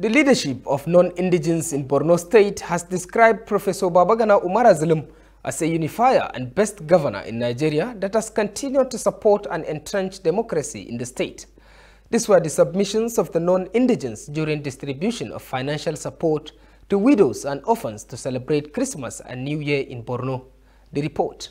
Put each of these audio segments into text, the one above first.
The leadership of non-indigenes in Borno State has described Professor Babagana Umara Zulum as a unifier and best governor in Nigeria that has continued to support and entrench democracy in the state. These were the submissions of the non-indigenes during distribution of financial support to widows and orphans to celebrate Christmas and New Year in Borno. The report.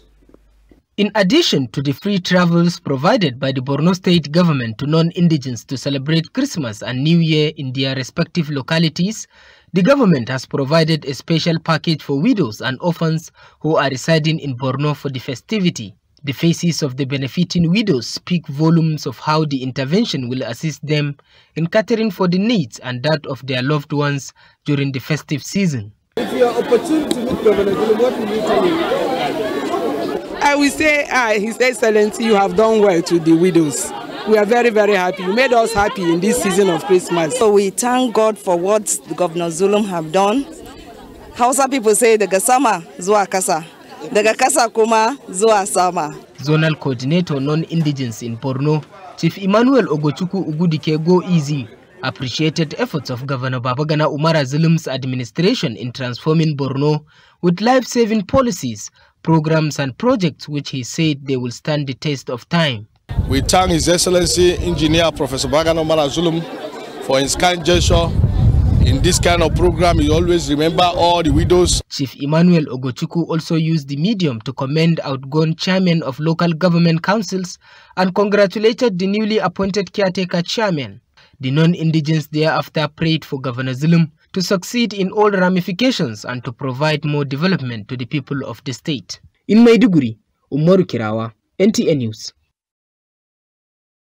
In addition to the free travels provided by the Borno state government to non-indigenes to celebrate Christmas and New Year in their respective localities, the government has provided a special package for widows and orphans who are residing in Borno for the festivity. The faces of the benefiting widows speak volumes of how the intervention will assist them in catering for the needs and that of their loved ones during the festive season. If you to meet Governor what will you tell? I will say, ah, His Excellency, you have done well to the widows. We are very, very happy. You made us happy in this season of Christmas. So we thank God for what Governor Zulum have done. Hausa people say daga sama zuwa kasa, daga kasa kuma zuwa sama. Zonal Coordinator Non-Indigens in Borno, Chief Emmanuel Ogochukwu Ugudike Go Easy, appreciated efforts of Governor Babagana Umara Zulum's administration in transforming Borno with life-saving policies, programs and projects which he said they will stand the test of time. We thank His Excellency Engineer Professor Babagana Umara Zulum for his kind gesture. In this kind of program, he always remember all the widows. Chief Emmanuel Ogochukwu also used the medium to commend outgone chairmen of local government councils and congratulated the newly appointed caretaker chairman. The non-indigenes thereafter prayed for Governor Zulum to succeed in all ramifications and to provide more development to the people of the state. In Maiduguri, Umaru Kirawa, NTA News.